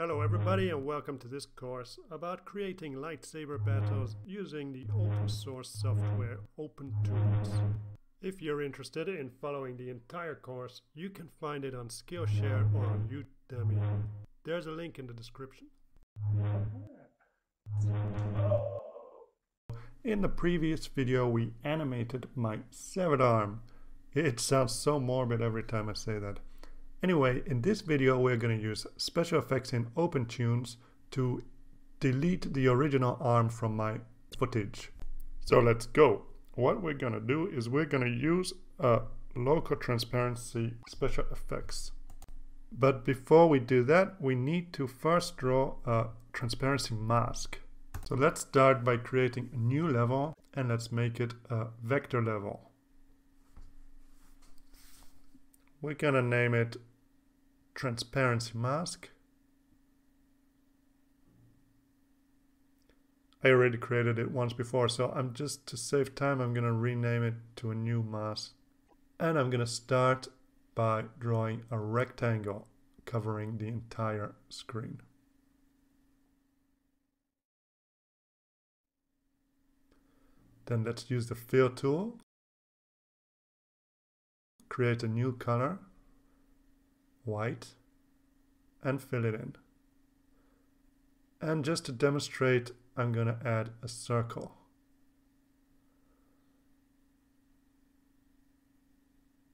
Hello everybody and welcome to this course about creating lightsaber battles using the open source software OpenToonz. If you're interested in following the entire course, you can find it on Skillshare or on Udemy. There's a link in the description. In the previous video we animated my severed arm. It sounds so morbid every time I say that. Anyway, in this video we're going to use special effects in OpenToonz to delete the original arm from my footage. So let's go. What we're going to do is we're going to use a local transparency special effects. But before we do that, we need to first draw a transparency mask. So let's start by creating a new level and let's make it a vector level. We're gonna name it transparency mask. I already created it once before, so I'm just to save time, I'm gonna rename it to a new mask. And I'm gonna start by drawing a rectangle covering the entire screen. Then let's use the fill tool. Create a new color white and fill it in. And just to demonstrate, I'm going to add a circle.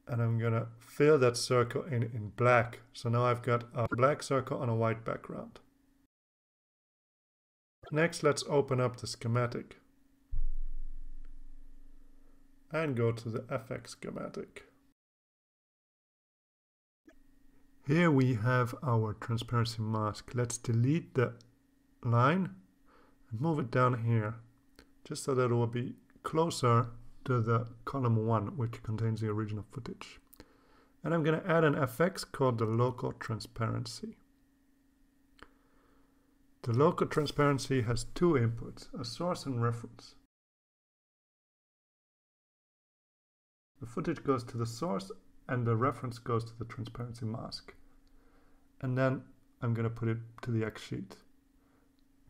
And I'm going to fill that circle in in black. So now I've got a black circle on a white background. Next, let's open up the schematic. And go to the FX schematic. Here we have our transparency mask. Let's delete the line and move it down here, just so that it will be closer to the column 1, which contains the original footage. And I'm going to add an FX called the local transparency. The local transparency has two inputs, a source and reference. The footage goes to the source and the reference goes to the transparency mask. And then I'm going to put it to the X sheet.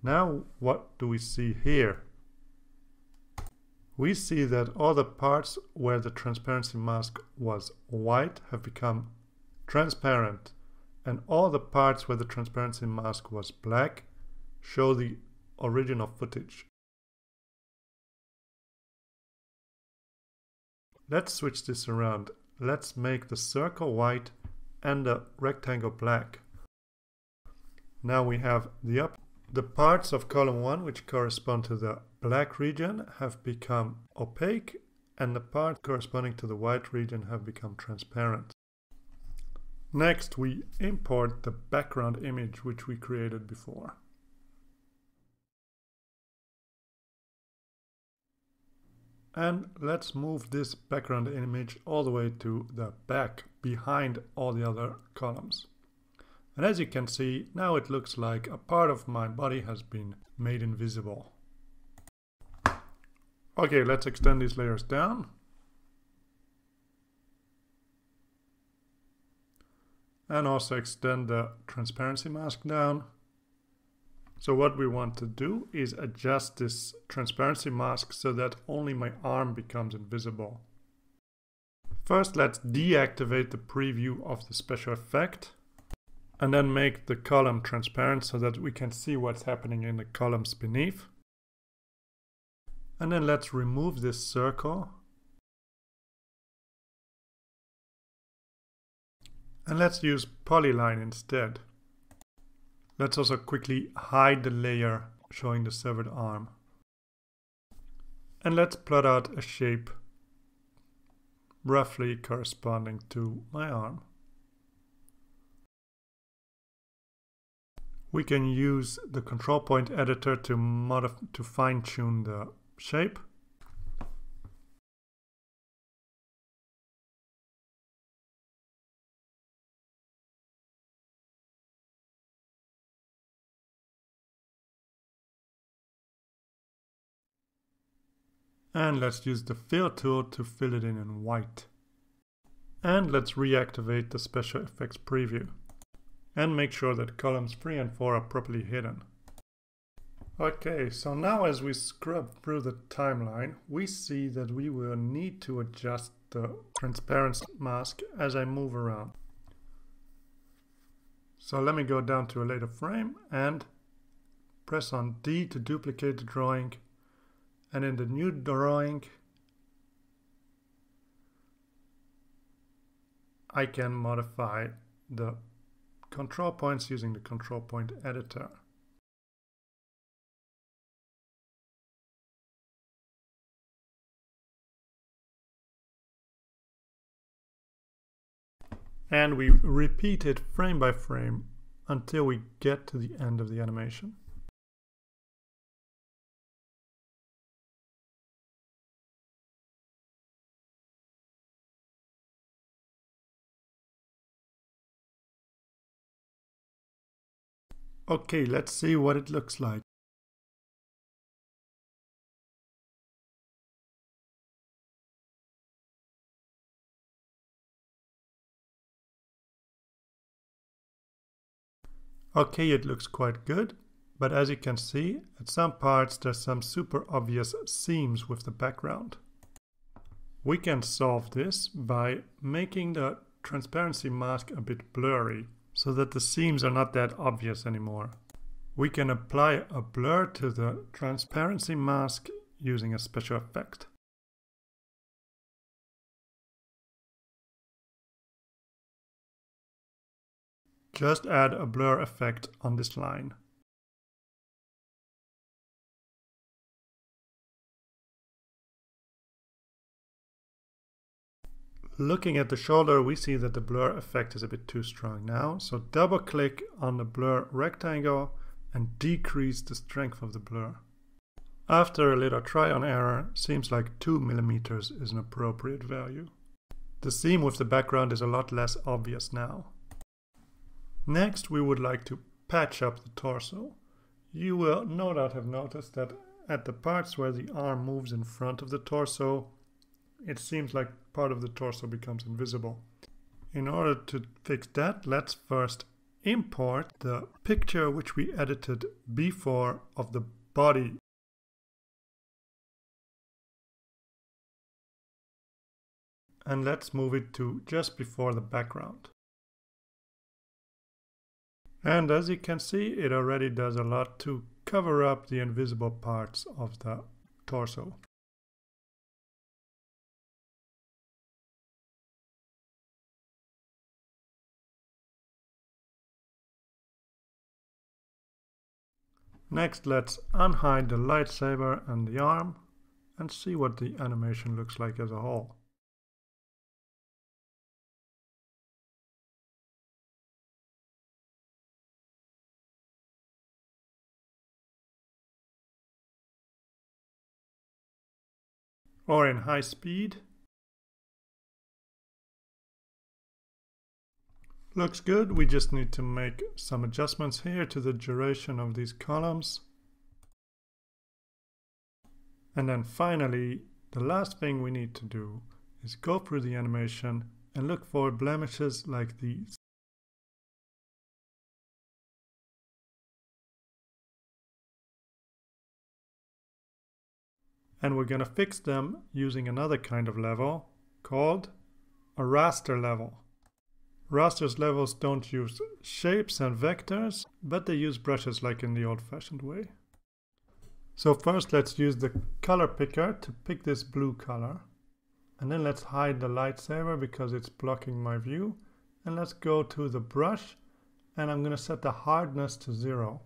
Now what do we see here? We see that all the parts where the transparency mask was white have become transparent and all the parts where the transparency mask was black show the original footage. Let's switch this around let's make the circle white and the rectangle black. Now we have the up. The parts of column 1 which correspond to the black region have become opaque and the part corresponding to the white region have become transparent. Next we import the background image which we created before. And let's move this background image all the way to the back behind all the other columns. And as you can see, now it looks like a part of my body has been made invisible. Okay, let's extend these layers down. And also extend the transparency mask down. So what we want to do is adjust this transparency mask so that only my arm becomes invisible. First let's deactivate the preview of the special effect and then make the column transparent so that we can see what's happening in the columns beneath. And then let's remove this circle. And let's use polyline instead. Let's also quickly hide the layer showing the severed arm. And let's plot out a shape roughly corresponding to my arm. We can use the control point editor to, to fine tune the shape. And let's use the fill tool to fill it in in white. And let's reactivate the special effects preview. and make sure that columns 3 and 4 are properly hidden. Okay, so now as we scrub through the timeline, we see that we will need to adjust the transparency mask as I move around. So let me go down to a later frame and press on D to duplicate the drawing. And in the new drawing, I can modify the control points using the control point editor. And we repeat it frame by frame until we get to the end of the animation. Okay, let's see what it looks like. Okay, it looks quite good, but as you can see, at some parts there's some super obvious seams with the background. We can solve this by making the transparency mask a bit blurry so that the seams are not that obvious anymore. We can apply a blur to the transparency mask using a special effect. Just add a blur effect on this line. Looking at the shoulder, we see that the blur effect is a bit too strong now. So double click on the blur rectangle and decrease the strength of the blur. After a little try on error, seems like 2 millimeters is an appropriate value. The seam with the background is a lot less obvious now. Next, we would like to patch up the torso. You will no doubt have noticed that at the parts where the arm moves in front of the torso, it seems like part of the torso becomes invisible. In order to fix that, let's first import the picture which we edited before of the body. And let's move it to just before the background. And as you can see, it already does a lot to cover up the invisible parts of the torso. Next, let's unhide the lightsaber and the arm and see what the animation looks like as a whole. Or in high speed, Looks good. We just need to make some adjustments here to the duration of these columns. And then finally, the last thing we need to do is go through the animation and look for blemishes like these. And we're going to fix them using another kind of level called a raster level. Rasters levels don't use shapes and vectors, but they use brushes like in the old-fashioned way. So first let's use the color picker to pick this blue color. And then let's hide the lightsaber because it's blocking my view. And let's go to the brush and I'm going to set the hardness to zero.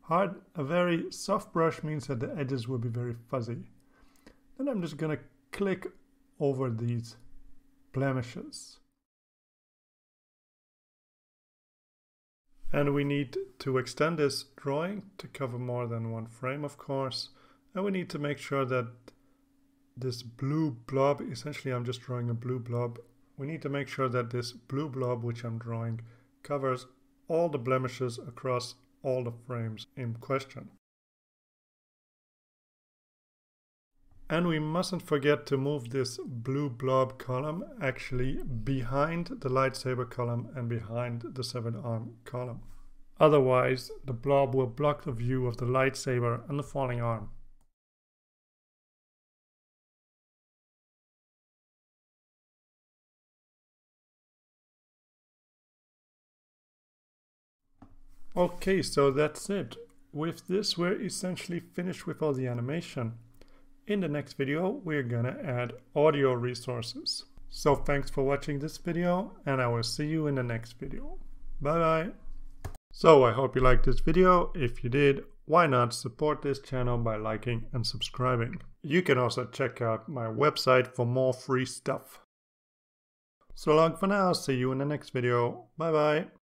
Hard, a very soft brush means that the edges will be very fuzzy. Then I'm just going to click over these blemishes. And we need to extend this drawing to cover more than one frame, of course. And we need to make sure that this blue blob, essentially I'm just drawing a blue blob. We need to make sure that this blue blob, which I'm drawing, covers all the blemishes across all the frames in question. And we mustn't forget to move this blue blob column actually behind the lightsaber column and behind the severed arm column. Otherwise, the blob will block the view of the lightsaber and the falling arm. Okay, so that's it. With this, we're essentially finished with all the animation. In the next video, we're gonna add audio resources. So thanks for watching this video, and I will see you in the next video. Bye bye! So I hope you liked this video. If you did, why not support this channel by liking and subscribing. You can also check out my website for more free stuff. So long for now, see you in the next video. Bye bye!